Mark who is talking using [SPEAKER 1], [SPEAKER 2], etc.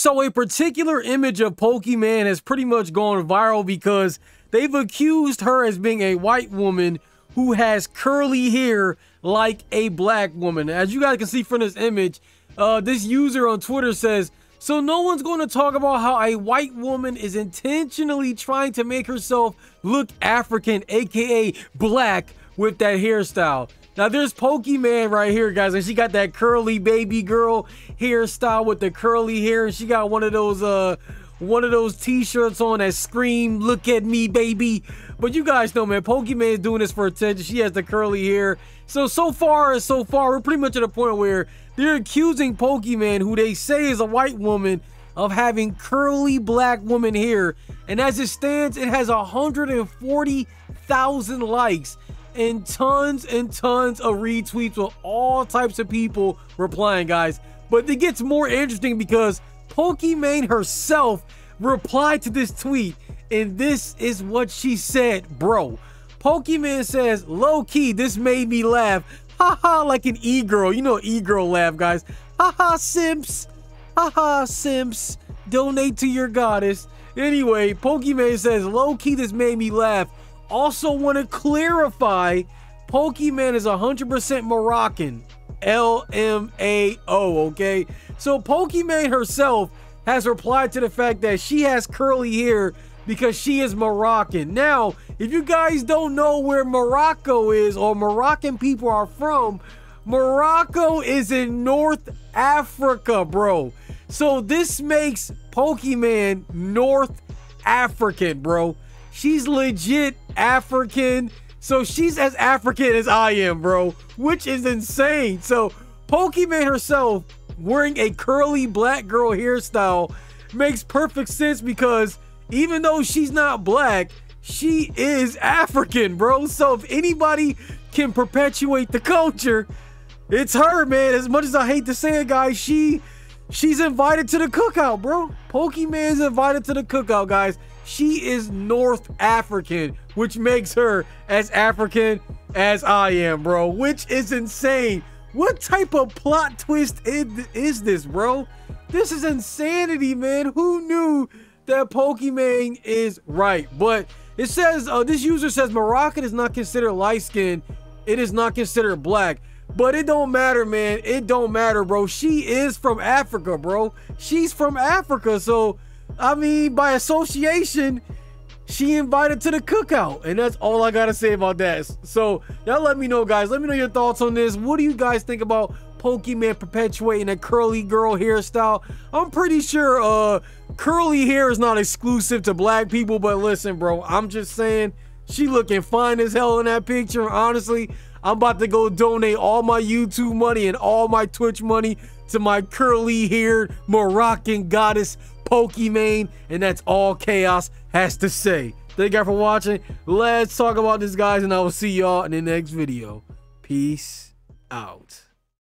[SPEAKER 1] So a particular image of Pokimane has pretty much gone viral because they've accused her as being a white woman who has curly hair like a black woman. As you guys can see from this image, uh, this user on Twitter says, so no one's going to talk about how a white woman is intentionally trying to make herself look African, aka black, with that hairstyle. Now there's Pokimane right here, guys, and she got that curly baby girl hairstyle with the curly hair, and she got one of those uh one of those t-shirts on that scream, look at me, baby. But you guys know, man, Pokimane is doing this for attention. She has the curly hair. So, so far, so far, we're pretty much at a point where they're accusing Pokimane, who they say is a white woman, of having curly black woman hair. And as it stands, it has 140,000 likes and tons and tons of retweets with all types of people replying, guys. But it gets more interesting because Pokimane herself replied to this tweet, and this is what she said, bro. Pokimane says, low key, this made me laugh. Haha, like an e-girl. You know e-girl laugh, guys. Haha, simps. Haha, simps. Donate to your goddess. Anyway, Pokimane says, low key, this made me laugh. Also want to clarify, Pokimane is 100% Moroccan. L-M-A-O, okay? So Pokimane herself has replied to the fact that she has curly hair because she is Moroccan. Now, if you guys don't know where Morocco is or Moroccan people are from, Morocco is in North Africa, bro. So this makes Pokimane North African, bro. She's legit African. So she's as African as I am, bro, which is insane. So Pokimane herself wearing a curly black girl hairstyle makes perfect sense because even though she's not black, she is African, bro. So if anybody can perpetuate the culture, it's her, man. As much as I hate to say it, guys, she she's invited to the cookout, bro. Pokimane's invited to the cookout, guys. She is North African, which makes her as African as I am, bro, which is insane. What type of plot twist is this, bro? This is insanity, man. Who knew that Pokimane is right? But it says, uh, this user says Moroccan is not considered light skin. It is not considered black. But it don't matter, man. It don't matter, bro. She is from Africa, bro. She's from Africa. So, I mean, by association, she invited to the cookout. And that's all I got to say about that. So, y'all let me know, guys. Let me know your thoughts on this. What do you guys think about Pokimane perpetuating a curly girl hairstyle? I'm pretty sure uh, curly hair is not exclusive to black people. But listen, bro, I'm just saying she looking fine as hell in that picture. Honestly, I'm about to go donate all my YouTube money and all my Twitch money to my curly haired Moroccan goddess Pokimane. And that's all Khaos has to say. Thank you guys for watching. Let's talk about this, guys, and I will see y'all in the next video. Peace out.